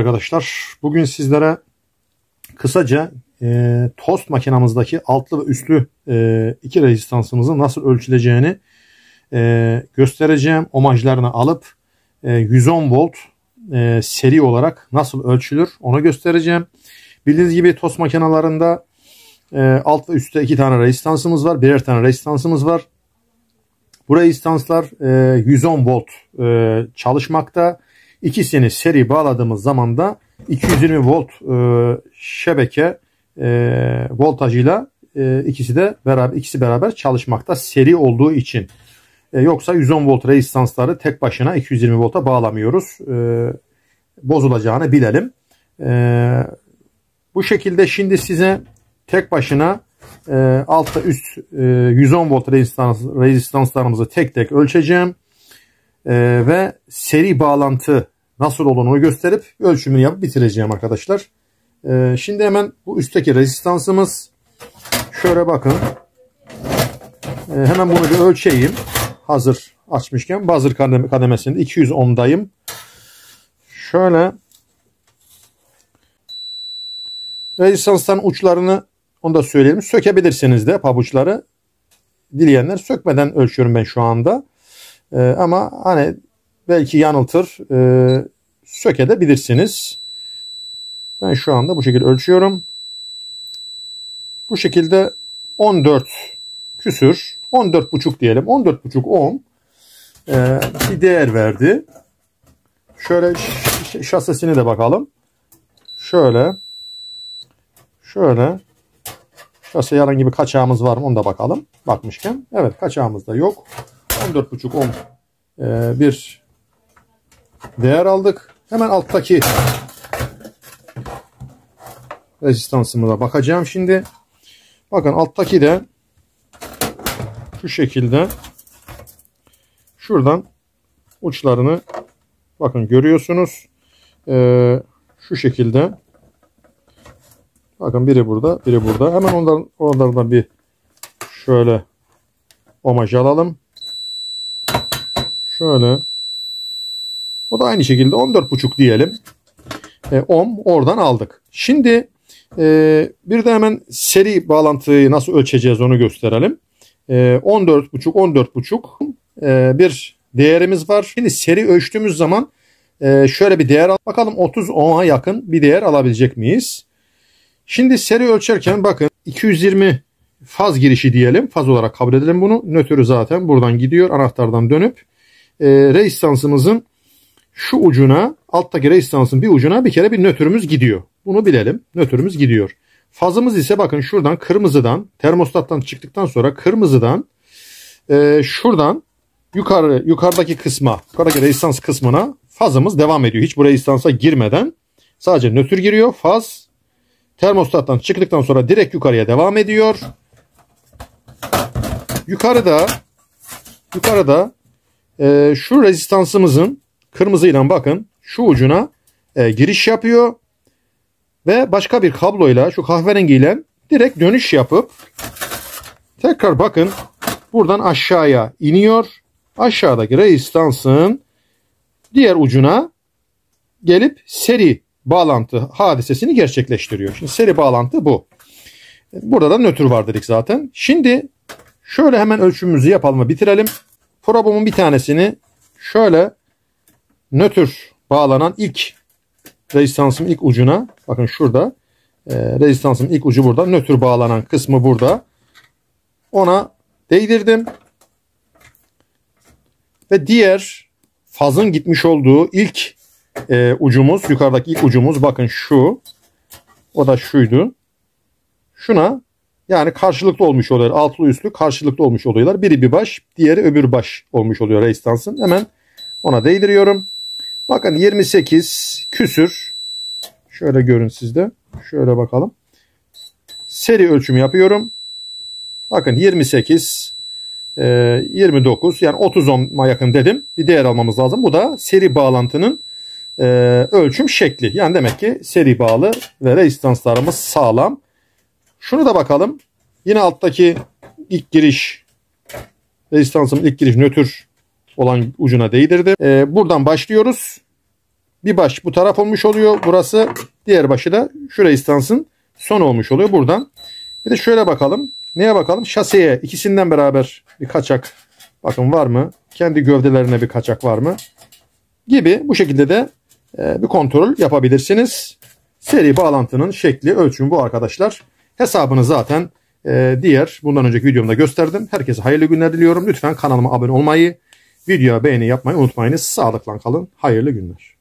arkadaşlar. Bugün sizlere kısaca e, tost makinamızdaki altlı ve üstlü e, iki rezistansımızın nasıl ölçüleceğini e, göstereceğim. Omajlarını alıp e, 110 volt e, seri olarak nasıl ölçülür onu göstereceğim. Bildiğiniz gibi tost makinalarında e, alt ve üstte iki tane rezistansımız var. Birer tane rezistansımız var. Bu rezistanslar e, 110 volt e, çalışmakta. İkisini seri bağladığımız zaman da 220 volt e, şebeke e, voltajıyla e, ikisi de beraber ikisi beraber çalışmakta seri olduğu için. E, yoksa 110 volt rezistansları tek başına 220 volta bağlamıyoruz. E, bozulacağını bilelim. E, bu şekilde şimdi size tek başına e, altta üst e, 110 volt rezistans, rezistanslarımızı tek tek ölçeceğim. E, ve seri bağlantı nasıl olduğunu gösterip ölçümünü yapıp bitireceğim arkadaşlar. E, şimdi hemen bu üstteki rezistansımız şöyle bakın. E, hemen bunu bir ölçeyim. Hazır açmışken buzzer kademesinde 210'dayım. Şöyle rezistansların uçlarını onu da söyleyelim. Sökebilirsiniz de pabuçları. Dileyenler sökmeden ölçüyorum ben şu anda. Ee, ama hani belki yanıltır. E, sökebilirsiniz. Ben şu anda bu şekilde ölçüyorum. Bu şekilde 14 küsür 14,5 diyelim. 14,5 ohm e, bir değer verdi. Şöyle şasesini de bakalım. Şöyle şöyle Şase herhangi bir kaçağımız var mı onu da bakalım. Bakmışken. Evet kaçağımız da yok. 14.5 ohm e, bir değer aldık. Hemen alttaki rezistansımıza bakacağım şimdi. Bakın alttaki de şu şekilde şuradan uçlarını bakın görüyorsunuz. Ee, şu şekilde Bakın biri burada, biri burada. Hemen ondan, onlardan bir şöyle omaj alalım. Şöyle. O da aynı şekilde 14.5 diyelim. E, ohm oradan aldık. Şimdi e, bir de hemen seri bağlantıyı nasıl ölçeceğiz onu gösterelim. E, 14.5 14.5 e, bir değerimiz var. Şimdi seri ölçtüğümüz zaman e, şöyle bir değer al. Bakalım 30 ohm'a yakın bir değer alabilecek miyiz? Şimdi seri ölçerken bakın 220 faz girişi diyelim. Faz olarak kabul edelim bunu. Nötrü zaten buradan gidiyor. Anahtardan dönüp e, reistansımızın şu ucuna alttaki reistansın bir ucuna bir kere bir nötrümüz gidiyor. Bunu bilelim. Nötrümüz gidiyor. Fazımız ise bakın şuradan kırmızıdan termostattan çıktıktan sonra kırmızıdan e, şuradan yukarı yukarıdaki kısma yukarıdaki reistans kısmına fazımız devam ediyor. Hiç bu reistansa girmeden sadece nötr giriyor. Faz Termostattan çıktıktan sonra direkt yukarıya devam ediyor. Yukarıda yukarıda e, şu rezistansımızın kırmızıyla bakın şu ucuna e, giriş yapıyor. Ve başka bir kabloyla şu kahverengiyle direkt dönüş yapıp tekrar bakın buradan aşağıya iniyor. Aşağıdaki rezistansın diğer ucuna gelip seri bağlantı hadisesini gerçekleştiriyor. Şimdi seri bağlantı bu. Burada da nötr var dedik zaten. Şimdi şöyle hemen ölçümümüzü yapalım ve bitirelim. Probumun bir tanesini şöyle nötr bağlanan ilk rezistansın ilk ucuna bakın şurada e, rezistansın ilk ucu burada nötr bağlanan kısmı burada ona değdirdim ve diğer fazın gitmiş olduğu ilk e, ucumuz yukarıdaki ilk ucumuz bakın şu. O da şuydu. Şuna yani karşılıklı olmuş oluyor. Altlı üstlü karşılıklı olmuş oluyorlar. Biri bir baş, diğeri öbür baş olmuş oluyor rezistansın. Hemen ona değdiriyorum. Bakın 28 küsür. Şöyle görün sizde. Şöyle bakalım. Seri ölçüm yapıyorum. Bakın 28 29 yani 30 ohm'a yakın dedim. Bir değer almamız lazım. Bu da seri bağlantının e, ölçüm şekli. Yani demek ki seri bağlı ve rezistanslarımız sağlam. Şunu da bakalım. Yine alttaki ilk giriş rezistansımın ilk giriş nötr olan ucuna değdirdi. E, buradan başlıyoruz. bir baş bu taraf olmuş oluyor. Burası diğer başı da şu rezistansın son olmuş oluyor buradan. Bir de şöyle bakalım. Neye bakalım? Şaseye ikisinden beraber bir kaçak bakın var mı? Kendi gövdelerine bir kaçak var mı? Gibi bu şekilde de e, bir kontrol yapabilirsiniz. Seri bağlantının şekli ölçümü bu arkadaşlar. Hesabını zaten e, diğer bundan önceki videomda gösterdim. Herkese hayırlı günler diliyorum. Lütfen kanalıma abone olmayı, videoya beğeni yapmayı unutmayınız. Sağlıkla kalın. Hayırlı günler.